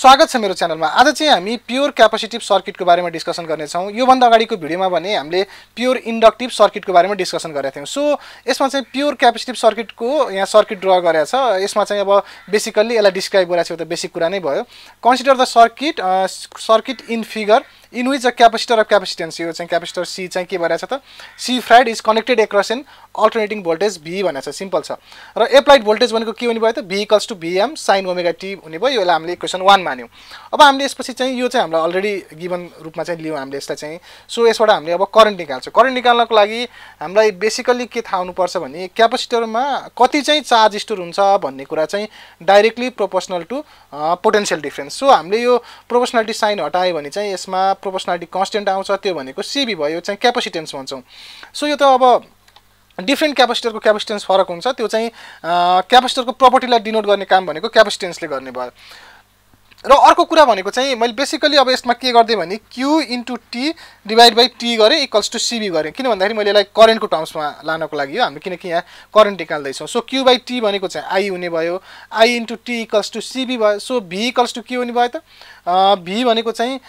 स्वागत छ मेरो च्यानलमा। आज चाहिँ हामी प्योर क्यापासिटिभ सर्किटको बारेमा डिस्कसन गर्नेछौँ। योभन्दा अगाडिको भिडियोमा भने हामीले प्योर इन्डक्टिभ सर्किटको बारेमा डिस्कसन गरेका थियौँ। सो यसमा चाहिँ प्योर क्यापासिटिभ सर्किटको यहाँ सर्किट ड्र गरेको छ। यसमा चाहिँ अब बेसिकल्ली यसलाई डिस्क्राइब गरेको छ त बेसिक कुरा नै भयो। Consider the circuit circuit in figure in which the capacitor of capacitance यो चाहिँ क्यापेसिटर सी चाहिँ के भइरहेछ त? C farad is connected across an alternating voltage V भनेको छ सिम्पल छ। र एप्लाइड भोल्टेज भनेको के हुने भयो त? V equals to V m sine omega t हुने भयो। यसलाई हामीले इक्वेसन वान मान्यौँ। अब हामीले यसपछि चाहिँ यो चाहिँ हामीलाई अलरेडी गिभन रूपमा चाहिँ लियौँ हामीले यसलाई चाहिँ। सो यसबाट हामीले अब करेन्ट निकाल्छौँ। करेन्ट निकाल्नको लागि हामीलाई बेसिकल्ली के थाहा हुनुपर्छ भने क्यापेसिटरमा कति चाहिँ चार्ज स्टोर हुन्छ भन्ने कुरा चाहिँ directly proportional to potential difference so हामीले यो प्रोपोर्सनालिटी साइन हटायो भने चाहिँ यसमा प्रोपोर्सनालिटी कन्सटेन्ट आउँछ त्यो भनेको सिबी भयो चाहिँ क्यापेसिटेन्स भन्छौँ। सो यो त अब डिफ्रेन्ट क्यापेसिटरको क्यापेसिटेन्स फरक हुन्छ त्यो चाहिँ क्यापेसिटरको प्रपर्टीलाई डिनोट गर्ने काम भनेको क्यापेसिटेन्सले गर्ने भयो। र अर्को कुरा भनेको चाहिँ मैले बेसिकली अब यसमा के गरिदिएँ भने Q into T divide by T गरेँ इक्वल्स टु सिबी गरेँ किन भन्दाखेरि मैले यसलाई करेन्टको टर्म्समा लानको लागि हो। हामी किनकि यहाँ करेन्ट निकाल्दैछौँ। सो क्यु बाई टी भनेको चाहिँ आई हुने भयो। I into T equals to C V भयो। सो भी इक्वल्स टु के हुने भयो त। भी भनेको चाहिँ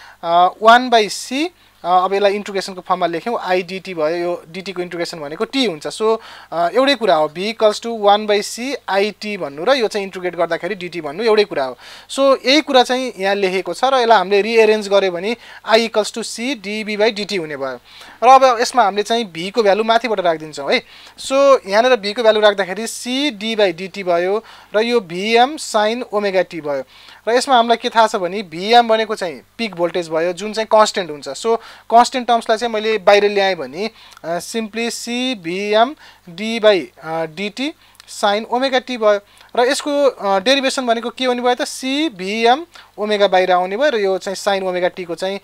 वान बाई सी अब यसलाई इन्ट्रुगेसनको फर्ममा लेख्यौँ आइडिटी भयो यो डिटीको इन्ट्रुगेसन भनेको टी हुन्छ। सो एउटै कुरा हो V equals to one by C I T भन्नु र यो चाहिँ इन्ट्रुगेट गर्दाखेरि डिटी भन्नु एउटै कुरा हो। सो यही कुरा चाहिँ यहाँ लेखेको छ र यसलाई हामीले रिएरेन्ज गऱ्यो भने I equals to C D V by D T हुने भयो। र अब यसमा हामीले चाहिँ भीको भ्यालु माथिबाट राखिदिन्छौँ है। सो यहाँनिर भीको भ्यालु राख्दाखेरि C D by D T भयो र यो भिएम साइन ओमेगा टी भयो। र यसमा हामीलाई के थाहा छ भने भिएम भनेको चाहिँ पिक भोल्टेज भयो जुन चाहिँ कन्सटेन्ट हुन्छ। सो कन्सटेन्ट टर्म्सलाई चाहिँ मैले बाहिर ल्याएँ भने simply C V m D by D T sine omega T भयो। र यसको डेरिभेसन भनेको के हुने भयो त? सी भिएम ओमेगा बाहिर आउने भयो र यो चाहिँ साइन ओमेगा टीको चाहिँ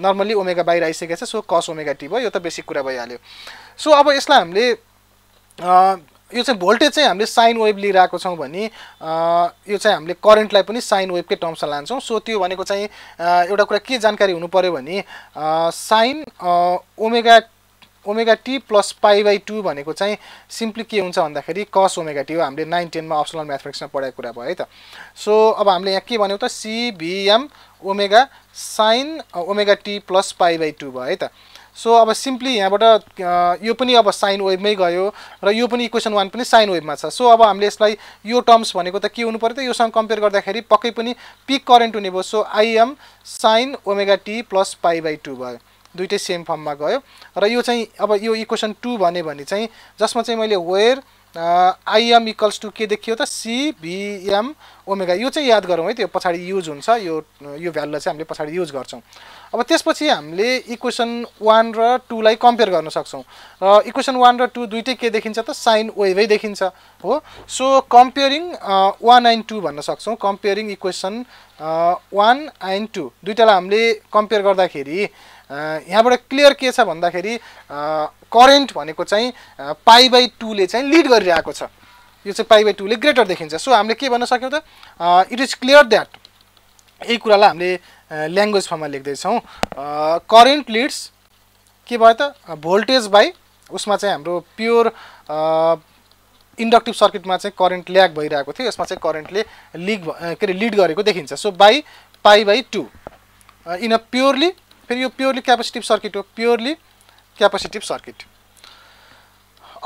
नर्मल्ली ओमेगा बाहिर आइसकेको छ सो कस ओमेगा टी भयो। यो त बेसिक कुरा भइहाल्यो। सो अब यसलाई हामीले यो चाहिँ भोल्टेज चाहिँ हामीले साइन वेभ लिइरहेको छौँ भने यो चाहिँ हामीले करेन्टलाई पनि साइन वेभकै टर्म्समा लान्छौँ। सो त्यो भनेको चाहिँ एउटा कुरा के जानकारी हुनु पऱ्यो भने sine omega omega T plus pi by two भनेको चाहिँ सिम्पली के हुन्छ भन्दाखेरि कस ओमेगा टी हो। हामीले नाइन टेनमा अप्सनल म्याथमेटिक्समा पढाएको कुरा भयो है त। सो अब हामीले यहाँ के भन्यौँ त? C V m omega sine omega T plus pi by two भयो है त। सो अब सिम्पली यहाँबाट यो पनि अब साइन वेभमै गयो र यो पनि इक्वेसन वान पनि साइन वेभमा छ। सो अब हामीले यसलाई यो टर्म्स भनेको त के हुनु पऱ्यो त? योसँग कम्पेयर गर्दाखेरि पक्कै पनि पिक करेन्ट हुने भयो। So I m sine omega T plus pi by two भयो। दुइटै सेम फर्ममा गयो। र यो चाहिँ अब यो इक्वेसन टू भन्यो भने चाहिँ जसमा चाहिँ मैले वेयर आइएम इक्वल्स टु के देखियो त? सिबिएम ओमेगा यो चाहिँ याद गरौँ है त्यो पछाडि युज हुन्छ यो यो भ्यालुलाई चाहिँ हामीले पछाडि युज गर्छौँ। अब त्यसपछि हामीले इक्वेसन वान र टूलाई कम्पेयर गर्न सक्छौँ। र इक्वेसन वान र टू दुइटै के देखिन्छ त? साइन वेभै देखिन्छ हो? So comparing one and two भन्न सक्छौँ। Comparing equation one and two दुइटालाई हामीले कम्पेयर गर्दाखेरि यहाँबाट क्लियर के छ भन्दाखेरि करेन्ट भनेको चाहिँ पाई बाई टूले चाहिँ लिड गरिरहेको छ। यो चाहिँ पाई बाई टूले ग्रेटर देखिन्छ। सो हामीले के भन्न सक्यौँ त इट इज क्लियर द्याट यही कुरालाई हामीले ल्याङ्ग्वेज फर्ममा लेख्दैछौँ। करेन्ट लिड्स के भयो त भोल्टेज बाई उसमा चाहिँ हाम्रो प्योर इन्डक्टिभ सर्किटमा चाहिँ करेन्ट ल्याग भइरहेको थियो। यसमा चाहिँ करेन्टले लिग के अरे लिड गरेको देखिन्छ। So by pi by two in a purely फेरि यो प्योरली क्यापेसिटिभ सर्किट हो। Purely capacitive circuit.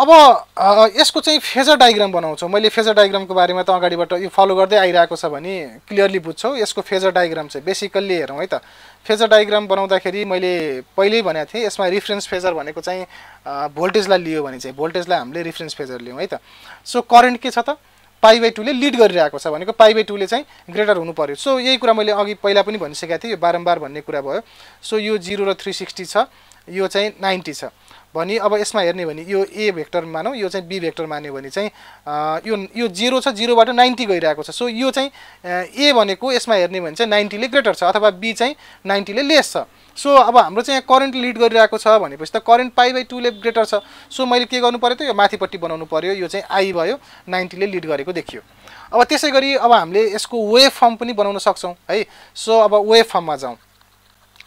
अब यसको चाहिँ फेजर डायग्राम बनाउँछौँ। मैले फेजर डायग्रामको बारेमा त अगाडिबाट यो फलो गर्दै आइरहेको छ भने क्लियरली बुझ्छौँ। यसको फेजर डायग्राम चाहिँ बेसिकल्ली हेरौँ है त। फेजर डायग्राम बनाउँदाखेरि मैले पहिल्यै भनेको थिएँ यसमा रिफरेन्स फेजर भनेको चाहिँ भोल्टेजलाई लियो भने चाहिँ भोल्टेजलाई हामीले रिफरेन्स फेजर लियौँ है त। सो करेन्ट के छ त? पाई बाई टूले लिड गरिरहेको छ भनेको पाई बाई टूले चाहिँ ग्रेटर हुनु पऱ्यो सो यही कुरा मैले अघि पहिला पनि भनिसकेको थिएँ यो बारम्बार भन्ने कुरा भयो। सो यो जिरो र थ्री सिक्सटी छ यो चाहिँ नाइन्टी छ। भने अब यसमा हेर्ने भने यो ए भेक्टर मानौँ यो चाहिँ बी भेक्टर मान्यो भने चाहिँ यो यो जिरो छ जिरोबाट नाइन्टी गइरहेको छ। सो यो चाहिँ ए भनेको यसमा हेर्ने भने चाहिँ नाइन्टीले ग्रेटर छ अथवा बी चाहिँ नाइन्टीले लेस छ। सो अब हाम्रो चाहिँ यहाँ करेन्ट लिड गरिरहेको छ भनेपछि त करेन्ट पाई बाई टूले ग्रेटर छ। सो मैले के गर्नु पऱ्यो त यो माथिपट्टि बनाउनु पऱ्यो यो चाहिँ आई भयो नाइन्टीले लिड गरेको देखियो। अब त्यसै गरी अब हामीले यसको वेभ फर्म पनि बनाउन सक्छौँ है। सो अब वेभ फर्ममा जाउँ।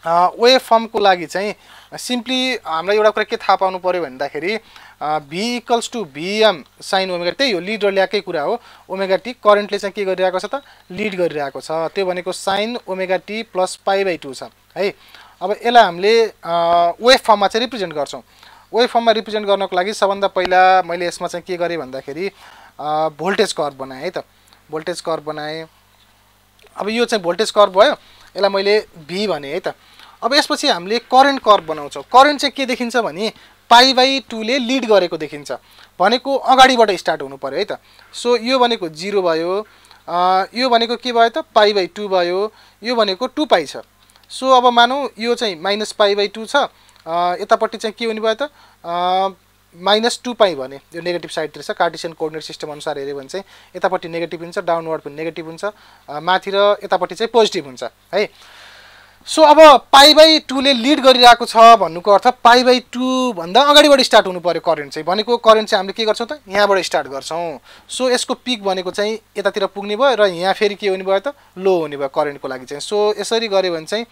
वेभ फर्मको लागि चाहिँ सिम्पली हामीलाई एउटा कुरा के थाहा पाउनु पऱ्यो भन्दाखेरि V equals to V m sine omega त्यही हो लिड र ल्याएकै कुरा हो। ओमेगा टी करेन्टले चाहिँ के गरिरहेको छ त? लिड गरिरहेको छ। त्यो भनेको sine omega T plus pi by two छ है? अब यसलाई हामीले वेभ फर्ममा चाहिँ रिप्रेजेन्ट गर्छौँ। वेभ फर्ममा रिप्रेजेन्ट गर्नको लागि सबभन्दा पहिला मैले यसमा चाहिँ के गरेँ भन्दाखेरि भोल्टेज कर्भ बनाएँ है त। भोल्टेज कर्भ बनाएँ। अब यो चाहिँ भोल्टेज कर्भ भयो। यसलाई मैले भी भने है त। अब यसपछि हामीले करेन्ट कर्भ बनाउँछौँ। करेन्ट चाहिँ के देखिन्छ भने पाई बाई टूले लिड गरेको देखिन्छ। भनेको अगाडिबाट स्टार्ट हुनु पऱ्यो है त। सो यो भनेको जिरो भयो यो भनेको के भयो त? पाई बाई टू भयो यो भनेको टु पाई छ। सो अब मानौँ यो चाहिँ माइनस पाई बाई टू छ। यतापट्टि चाहिँ के हुने भयो त? माइनस टू पाई भने यो नेगेटिभ साइडतिर छ कार्टिसियन कोर्डिनेट सिस्टम अनुसार हेऱ्यो भने चाहिँ यतापट्टि नेगेटिभ हुन्छ डाउनवर्ड पनि नेगेटिभ हुन्छ। माथि र यतापट्टि चाहिँ पोजिटिभ हुन्छ है? सो अब पाई बाई टूले लिड गरिरहेको छ भन्नुको अर्थ पाई बाई टूभन्दा अगाडिबाट स्टार्ट हुनु पऱ्यो करेन्ट चाहिँ। भनेको करेन्ट चाहिँ हामीले के गर्छौँ त? यहाँबाट स्टार्ट गर्छौँ। सो यसको पिक भनेको चाहिँ यतातिर पुग्ने भयो र यहाँ फेरि के हुने भयो त? लो हुने भयो करेन्टको लागि चाहिँ। सो यसरी गऱ्यो भने चाहिँ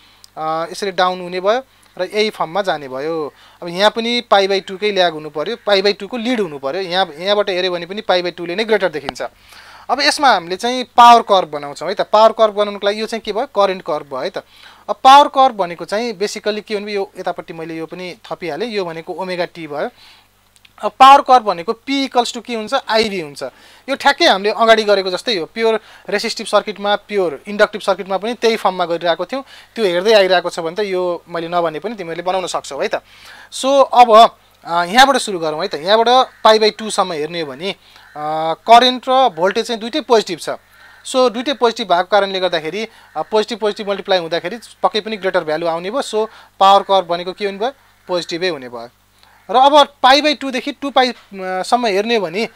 यसरी डाउन हुने भयो र यही फर्ममा जाने भयो। अब यहाँ पनि पाई बाई टूकै ल्याग हुनु पऱ्यो पाई बाई टूको लिड हुनु पऱ्यो यहाँ यहाँबाट हेऱ्यो भने पनि पाई बाई टूले नै ग्रेटर देखिन्छ। अब यसमा हामीले चाहिँ पावर कर्भ बनाउँछौँ है त। पावर कर्भ बनाउनुको लागि यो चाहिँ के भयो? करेन्ट कर्भ भयो है त। अब पावर कर्भ भनेको चाहिँ बेसिकल्ली के भने यो यतापट्टि मैले यो पनि थपिहालेँ। यो भनेको ओमेगा टी भयो। अब पावर कर्भ भनेको पी इक्वल्स टु के हुन्छ? आइभी हुन्छ। यो ठ्याक्कै हामीले अगाडि गरेको जस्तै हो। प्योर रेसिस्टिभ सर्किटमा प्योर इन्डक्टिभ सर्किटमा पनि त्यही फर्ममा गरिरहेको थियौँ। त्यो हेर्दै आइरहेको छ भने त यो मैले नभने पनि तिमीहरूले बनाउन सक्छौ है त। सो अब यहाँबाट सुरु गरौँ है त। यहाँबाट पाइ बाई टूसम्म हेर्ने हो भने करेन्ट र भोल्टेज चाहिँ दुइटै पोजिटिभ छ। सो दुइटै पोजिटिभ भएको कारणले गर्दाखेरि पोजिटिभ पोजिटिभ मल्टिप्लाई हुँदाखेरि पक्कै पनि ग्रेटर भ्यालु आउने भयो। सो पावर कर भनेको के हुने भयो? पोजिटिभै हुने भयो। र अब पाई बाई टूदेखि टू पाईसम्म हेर्ने हो भने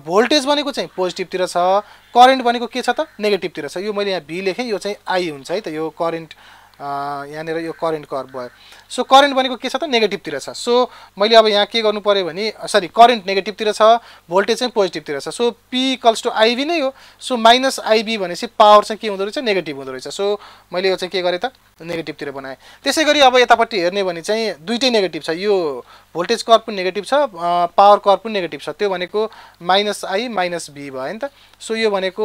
भोल्टेज भनेको चाहिँ पोजिटिभतिर छ करेन्ट भनेको के छ त? नेगेटिभतिर छ। यो मैले यहाँ भी लेखेँ यो चाहिँ आई हुन्छ है त। यो करेन्ट यहाँनिर यो करेन्ट कर्भ भयो। सो करेन्ट भनेको के छ त? नेगेटिभतिर छ। सो मैले अब यहाँ के गर्नु पऱ्यो भने सरी करेन्ट नेगेटिभतिर छ भोल्टेज चाहिँ पोजिटिभतिर छ। So P equals to IV नै हो। सो माइनस आइबी भनेपछि पावर चाहिँ के हुँदो रहेछ? नेगेटिभ हुँदो रहेछ। सो मैले यो चाहिँ के गरेँ त? नेगेटिभतिर बनाएँ। त्यसै गरी अब यतापट्टि हेर्ने भने चाहिँ दुइटै नेगेटिभ छ। यो भोल्टेज कर्भ पनि नेगेटिभ छ पावर कर्भ पनि नेगेटिभ छ। त्यो भनेको माइनस आई माइनस बी भयो नि त। सो यो भनेको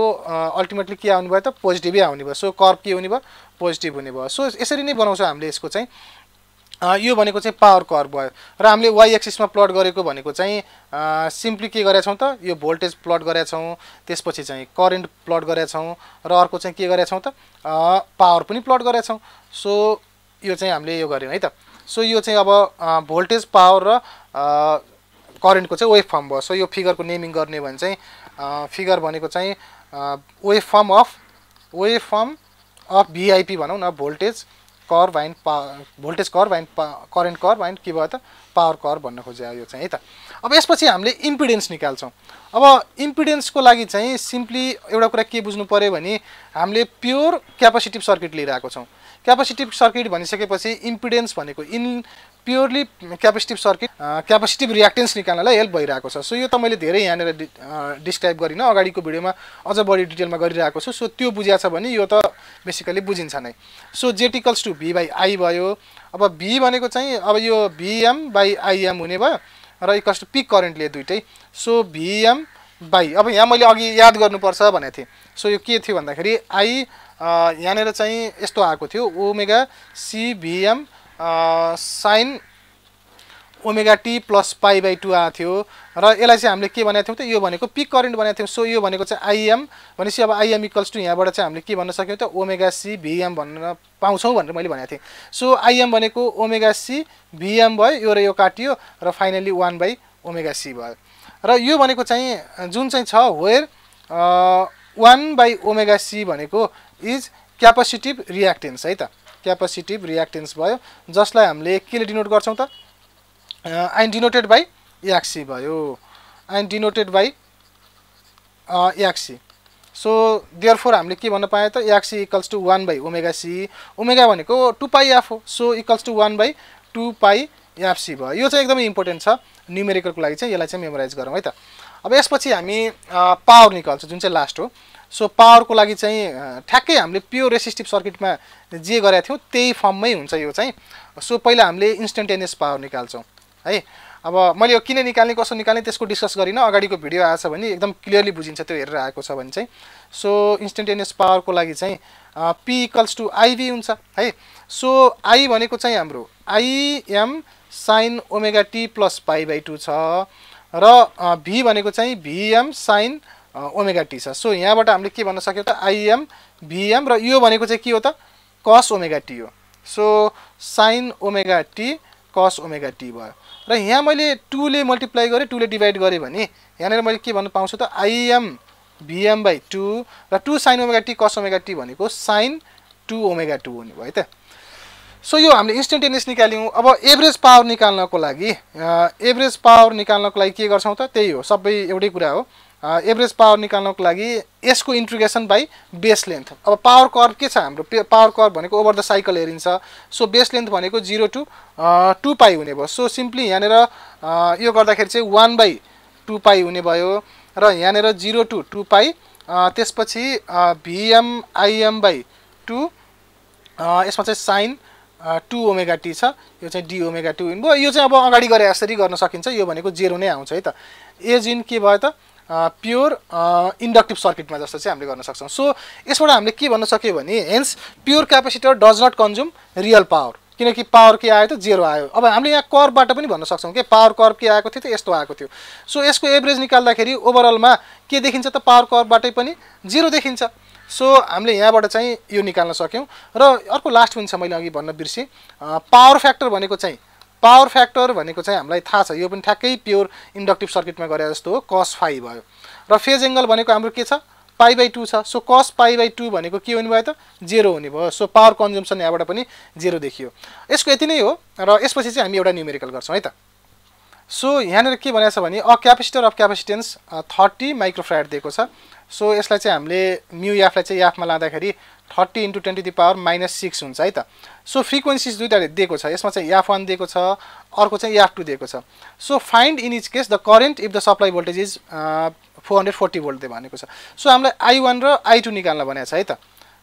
अल्टिमेटली के आउने भयो त? पोजिटिभै आउने भयो सो कर्भ के हुने भयो पोजिटिभ हुने भयो। सो यसरी नै बनाउँछौँ हामीले यसको चाहिँ। यो भनेको चाहिँ पावर कर्भ भयो। र हामीले वाइ एक्सिसमा प्लट गरेको भनेको चाहिँ सिम्पली के गरेका छौँ त? यो भोल्टेज प्लट गरेका छौँ त्यसपछि चाहिँ करेन्ट प्लट गरेका छौँ र अर्को चाहिँ के गरेका छौँ त? पावर पनि प्लट गरेका छौँ। सो यो चाहिँ हामीले यो गऱ्यौँ है त? सो यो चाहिँ अब भोल्टेज पावर र करेन्टको चाहिँ वेभ फर्म भयो। सो यो फिगरको नेमिङ गर्ने भने चाहिँ फिगर भनेको चाहिँ wave form of wave form of V I P भनौँ न भोल्टेज कर्भ एन्ड पा भोल्टेज कर्भ एन्ड पा करेन्ट कर्भ एन्ड के भयो त पावर कर्भ भन्न खोजे यो चाहिँ है त? अब यसपछि हामीले इम्पिडेन्स निकाल्छौँ। अब इम्पिडेन्सको लागि चाहिँ सिम्पली एउटा कुरा के बुझ्नु पऱ्यो भने हामीले प्योर क्यापासिटिभ सर्किट लिइरहेको छौँ। क्यापासिटिभ सर्किट भनिसकेपछि इम्पिडेन्स भनेको in purely capacitive circuit capacitive reactance निकाल्नलाई help भइरहेको छ। सो यो त मैले धेरै यहाँनिर डिस्क्राइब गरिनँ अगाडिको भिडियोमा अझ बढी डिटेलमा गरिरहेको छु। सो त्यो बुझिया छ भने यो त बेसिकली बुझिन्छ नै। So X C equals to V by I भयो। अब भी भनेको चाहिँ अब यो भिएम बाई आइएम हुने भयो र इक्वल्स टु पिक करेन्टले दुइटै। सो भिएम बाई अब यहाँ मैले अघि याद गर्नुपर्छ भनेको थिएँ। सो यो के थियो भन्दाखेरि आई यहाँनिर चाहिँ यस्तो आएको थियो omega C V m sine omega T plus pi by two आएको थियो। र यसलाई चाहिँ हामीले के बनाएको थियौँ त यो भनेको पिक करेन्ट बनाएको थियौँ। सो यो भनेको चाहिँ आइएम भनेपछि अब आइएम इक्वल्स टू यहाँबाट चाहिँ हामीले के भन्न सक्यौँ त ओमेगा सी भिएम भन्न पाउँछौँ भनेर मैले भनेको थिएँ। सो आइएम भनेको ओमेगा सी भिएम भयो यो र यो काटियो र finally one by omega C भयो। र यो भनेको चाहिँ जुन चाहिँ छ where one by omega C भनेको इज क्यापासिटिभ रियाक्टेन्स है त? क्यापासिटिभ रियाक्टेन्स भयो जसलाई हामीले केले डिनोट गर्छौँ त? आइन डिनोटेड बाई याक्सी भयो। आइन denoted by X C so therefore हामीले के भन्न पायौँ त? X C equals to one by omega C omega भनेको टु पाई एफ हो। So equals to one by two pi F C भयो। यो चाहिँ एकदमै इम्पोर्टेन्ट छ। न्युमेरिकलको लागि चाहिँ यसलाई चाहिँ मेमोराइज गरौँ है त। अब यसपछि हामी पावर निकाल्छौँ जुन चाहिँ लास्ट हो। सो पावरको लागि चाहिँ ठ्याक्कै हामीले प्योर रेसिस्टिभ सर्किटमा जे गरेका थियौँ त्यही फर्ममै हुन्छ यो चाहिँ। सो पहिला हामीले इन्स्टेन्टेनियस पावर निकाल्छौँ है। अब मैले यो किन निकाल्ने कसो निकाल्ने त्यसको डिस्कस गरिनँ। अगाडिको भिडियो आएछ भने एकदम क्लियरली बुझिन्छ त्यो हेरेर आएको छ भने चाहिँ। सो इन्स्टेन्टेनियस पावरको लागि चाहिँ पी इक्वल्स टु आइभी हुन्छ है। सो आई भनेको चाहिँ हाम्रो I m sine omega T plus pi by two छ। र भी भनेको चाहिँ V m sine omega T छ। सो यहाँबाट हामीले के भन्न सक्यौँ त आइएम भिएम र यो भनेको चाहिँ के हो त? कस ओमेगा टी हो। So sine omega T cos omega T भयो। र यहाँ मैले टूले मल्टिप्लाई गरेँ टूले डिभाइड गरेँ भने यहाँनिर मैले के भन्नु पाउँछु त? I m V m by two र two sine omega T cos omega T भनेको साइन टू ओमेगा टू हुने भयो त। सो यो हामीले इन्स्टेन्टेनियस निकाल्यौँ। अब एभरेज पावर निकाल्नको लागि एभरेज पावर निकाल्नको लागि के गर्छौँ त? त्यही हो। सबै एउटै कुरा हो। एभरेज पावर निकाल्नको लागि यसको इन्ट्रिगेसन बाई बेस लेन्थ। अब पावर कर्भ के छ हाम्रो? पावर कर्भ भनेको ओभर द साइकल हेरिन्छ। सो बेस लेन्थ भनेको जिरो टु टु पाई हुने भयो। सो सिम्पली यहाँनिर यो गर्दाखेरि चाहिँ वान बाई टु पाई हुने भयो र यहाँनिर जिरो टु टु पाई त्यसपछि भिएम आइएम बाई टु यसमा चाहिँ साइन टु ओमेगा टी छ। यो चाहिँ डी ओमेगा टू भयो। यो चाहिँ अब अगाडि गरे यसरी गर्न सकिन्छ। यो भनेको जेरो नै आउँछ है त। एज इन के भयो त? प्योर इन्डक्टिभ सर्किटमा जस्तो चाहिँ हामीले गर्न सक्छौँ। सो यसबाट हामीले के भन्न सक्यो भने hence pure capacitor does not consume real power किनकि पावर के आयो त जेरो आयो। अब हामीले यहाँ कर्बबाट पनि भन्न सक्छौँ कि पावर कर्ब के आएको थियो त यस्तो आएको थियो। सो यसको एभरेज निकाल्दाखेरि ओभरअलमा के देखिन्छ त पावर कर्बबाटै पनि जिरो देखिन्छ। सो हामीले यहाँबाट चाहिँ यो निकाल्न सक्यौँ। र अर्को लास्ट पनि छ मैले अघि भन्न बिर्सेँ। पावर फ्याक्टर भनेको चाहिँ पावर फ्याक्टर भनेको चाहिँ हामीलाई थाहा छ। यो पनि ठ्याक्कै प्योर इन्डक्टिभ सर्किटमा गरे जस्तो हो कस फाइभ भयो। र फेज एङ्गल भनेको हाम्रो के छ? पाई बाई टू छ। So cos pi by two भनेको के हुने भयो त? जेरो हुने भयो। सो पावर कन्ज्युम्सन यहाँबाट पनि जेरो देखियो। यसको यति नै हो र यसपछि चाहिँ हामी एउटा न्युमेरिकल गर्छौँ है त। सो यहाँनिर के भनेको छ भने a capacitor of capacitance thirty microfarad दिएको छ। सो यसलाई चाहिँ हामीले म्यु याफलाई चाहिँ याफमा लाँदाखेरि thirty into twenty the power minus six हुन्छ है त? सो फ्रिक्वेन्सिज दुइटा दिएको छ। यसमा चाहिँ याफ वान दिएको छ अर्को चाहिँ याफ टू दिएको छ। So find in each case the current if the supply voltage is four hundred forty volt दिए भनेको छ। सो हामीलाई आई वान र आई टू निकाल्न भनेको छ है त?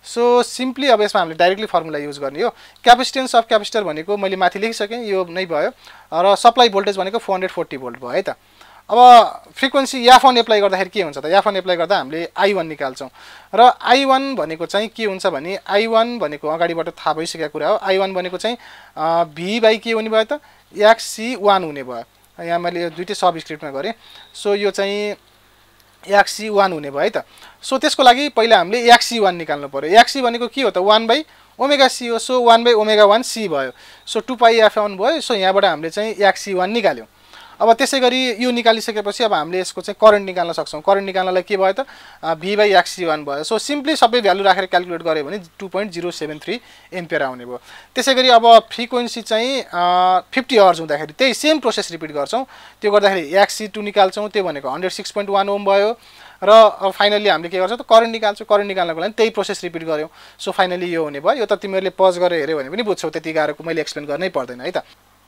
सो सिम्पली अब यसमा हामीले डाइरेक्टली फर्मुला युज गर्ने हो। क्यापेसिटेन्स अफ क्यापेसिटर भनेको मैले माथि लेखिसकेँ यो नै भयो। र सप्लाई भोल्टेज भनेको फोर हन्ड्रेड फोर्टी भोल्ट भयो है त? अब फ्रिक्वेन्सी याफ वान एप्लाई गर्दाखेरि के हुन्छ त? याफ वान एप्लाई गर्दा हामीले आई वान निकाल्छौँ। र आई वान भनेको चाहिँ के हुन्छ भने आई वान भनेको अगाडिबाट थाहा भइसकेको कुरा हो। आई वान भनेको चाहिँ भी बाई के हुने भयो त? एक्सी वान हुने भयो। यहाँ मैले दुइटै सब स्क्रिप्टमा गरेँ। सो यो चाहिँ एक्सी वान हुने भयो है त? सो त्यसको लागि पहिला हामीले एक्सी वान निकाल्नु पऱ्यो एक्सी भनेको के हो त? वान बाई ओमेगा सी हो। So one by omega one C भयो। So two pi F one भयो। सो यहाँबाट हामीले चाहिँ एक्सी वान निकाल्यौँ। अब त्यसै गरी यो निकालिसकेपछि अब हामीले यसको चाहिँ करेन्ट निकाल्न सक्छौँ। करेन्ट निकाल्नलाई के भयो त? V by X C one भयो। सो सिम्पली सबै भ्यालु राखेर क्यालकुलेट गऱ्यो भने two point zero seven three ampere आउने भयो। त्यसै गरी अब फ्रिक्वेन्सी चाहिँ फिफ्टी आवर्स हुँदाखेरि त्यही सेम प्रोसेस रिपिट गर्छौँ। त्यो गर्दाखेरि एक्सी टू निकाल्छौँ। त्यो भनेको hundred six point one ohm भयो। र फाइनली हामीले के गर्छौँ त? करेन्ट निकाल्छौँ। करेन्ट निकाल्नको लागि त्यही प्रोसेस रिपिट गऱ्यौँ। सो फाइनली यो हुने भयो। यो त तिमीहरूले पज गरेर हेऱ्यो भने पनि बुझ्छौ त्यति गाह्रो मैले एक्सप्लेन गर्नै पर्दैन है त?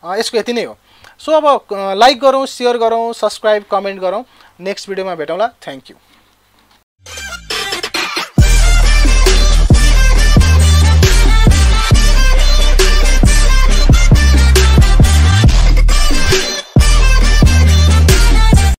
यसको यति नै हो। सो अब लाइक गरौँ सेयर गरौँ सब्सक्राइब कमेन्ट गरौँ। नेक्स्ट भिडियोमा भेटौँला। Thank you